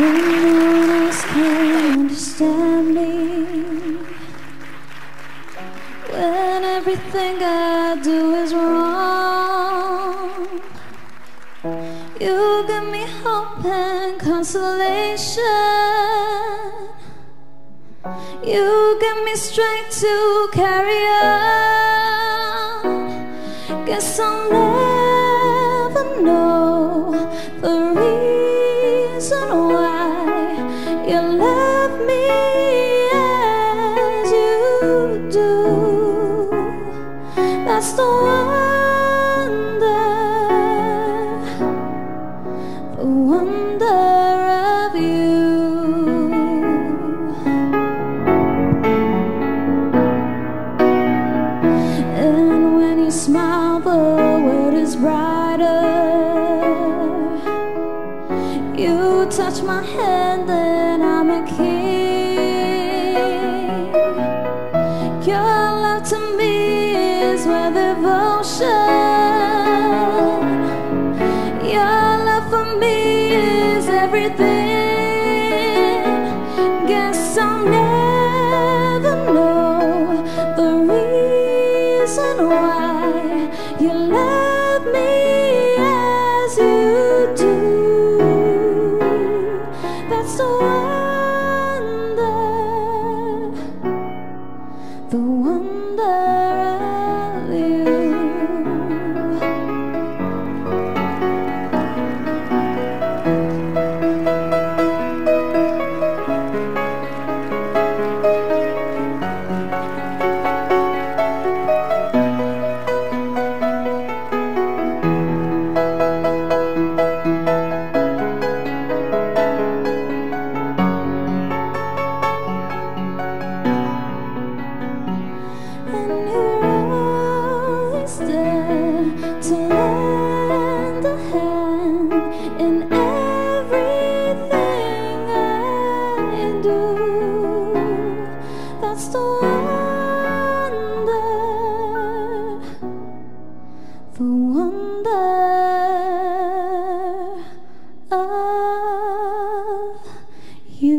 One else can understand me When everything I do is wrong You give me hope and consolation. You give me strength to carry on. Guess I'll never know the reason why you love me as you do. That's the wonder, my hand, and I'm a king. Your love to me is my devotion. Your love for me is everything. Guess I'll never know the reason why wonder in everything I do. That's the wonder, the wonder of you.